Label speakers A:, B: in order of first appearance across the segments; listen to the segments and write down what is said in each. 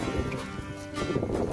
A: あっ。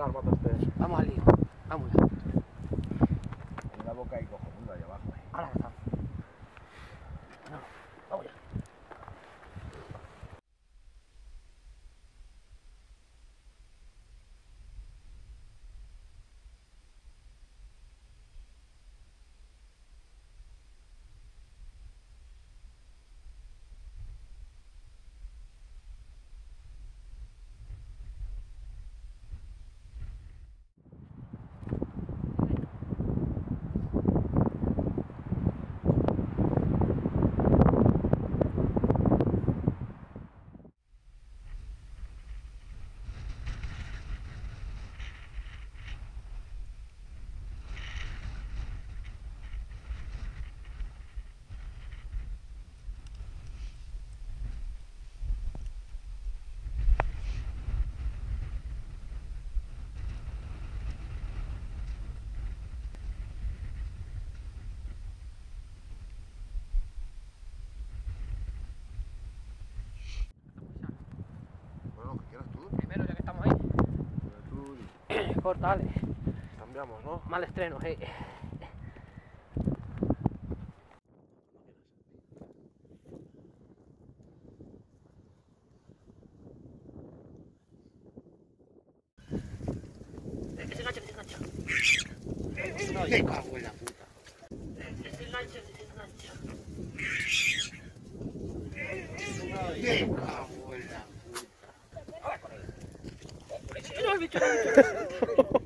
A: Las te...
B: Vamos al lío. Vamos ya.
A: En la boca y cojonudo
B: Corta, dale.
A: cambiamos, ¿no?
B: Mal estreno, engancha.
A: ¡Qué cago en la puta! ¡Qué cago
B: get out of here.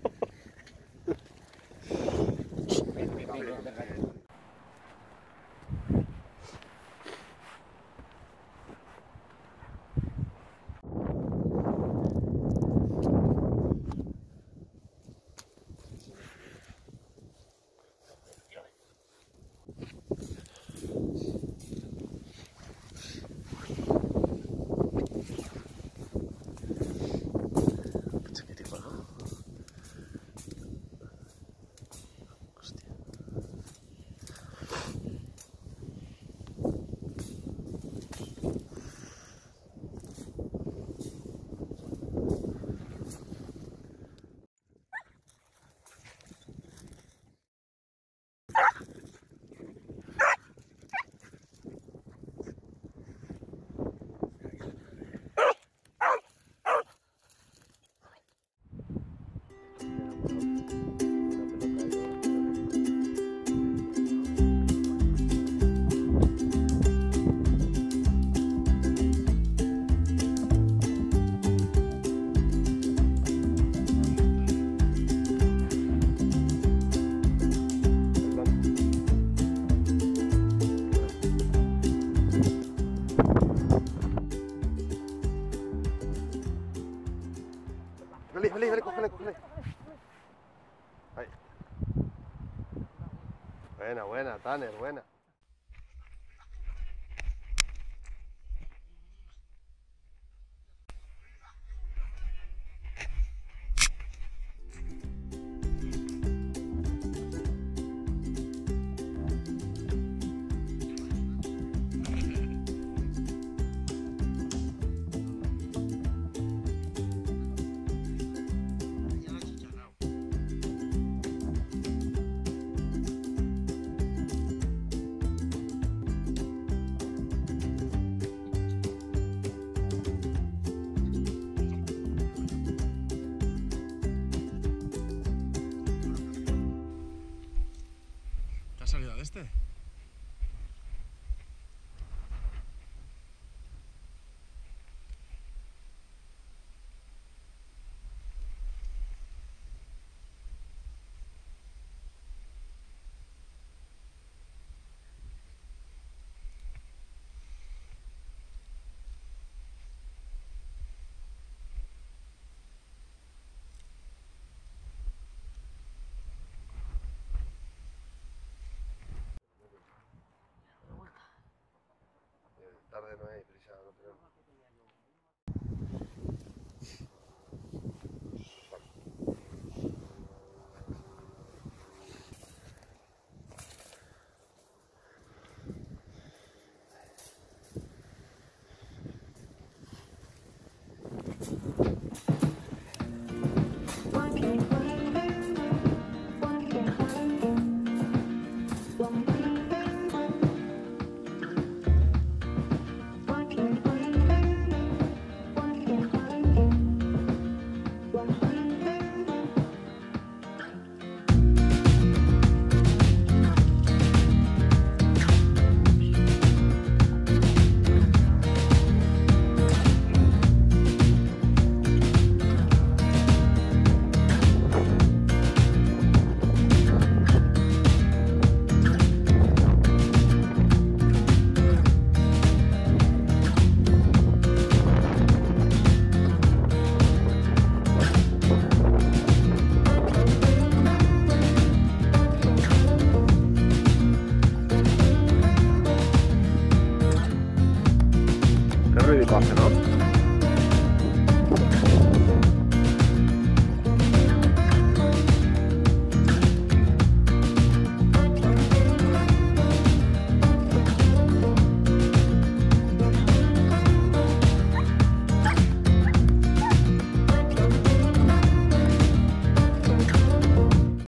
A: Vale, vale, vale, cógele, cógele. Ahí. Buena, buena, Tanner, buena.